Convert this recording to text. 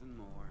nothing more.